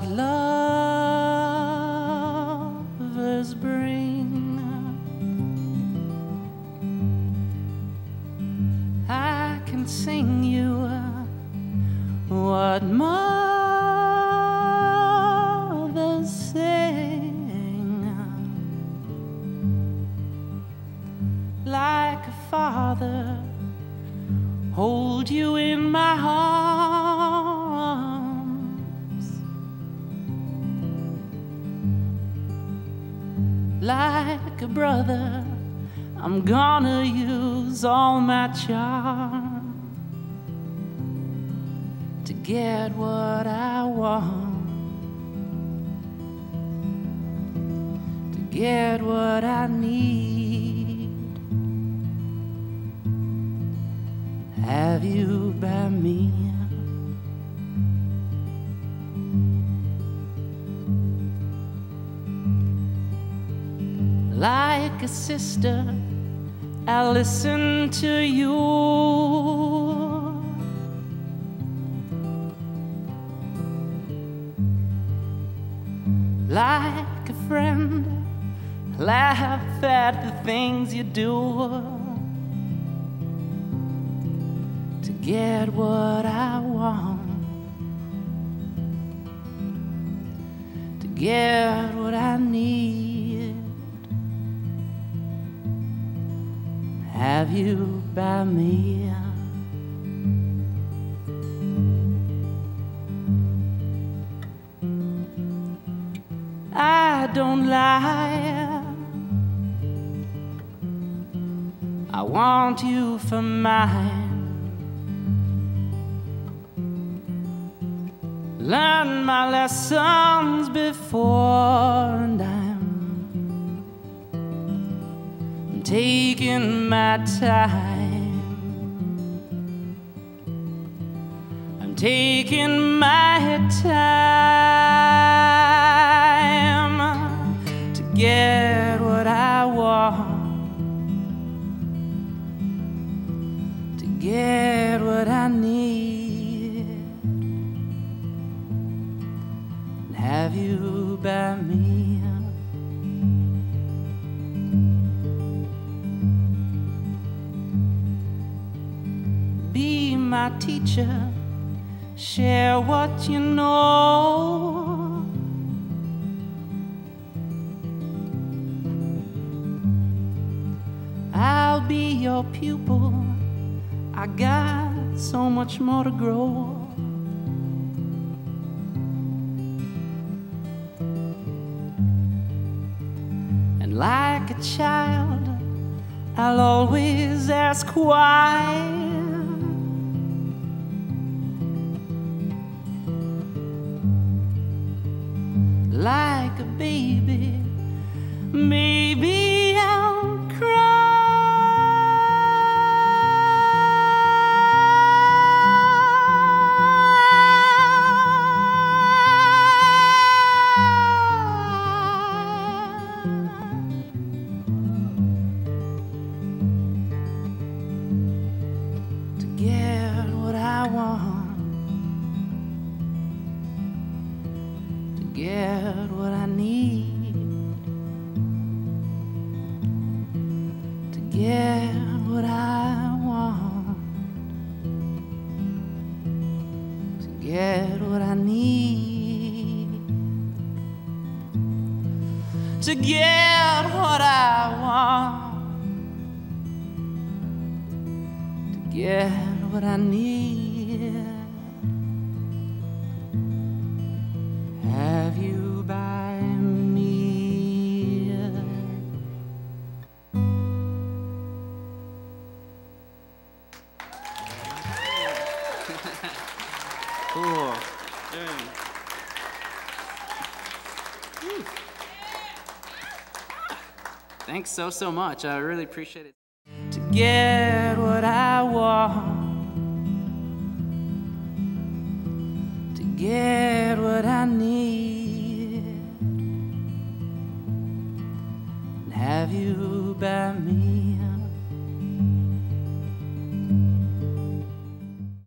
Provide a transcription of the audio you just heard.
what lovers bring. I can sing you what mothers sing. Like a father, hold you in my heart. Like a brother. I'm gonna use all my charm to get what I want, to get what I need. Have you by me? Like a sister, I listen to you. Like a friend, laugh at the things you do to get what I Have you by me? I don't lie. I want you for mine. Learn my lessons before, taking my time. I'm taking my time to get what I want, to get what I need. And have you by me? My teacher, share what you know. I'll be your pupil. I got so much more to grow. And like a child, I'll always ask why. A baby, get what I want, to get what I need, to get what I want. to get what I need. Cool. Thanks so, so much. I really appreciate it. To get what I want, to get what I need, and have you by me.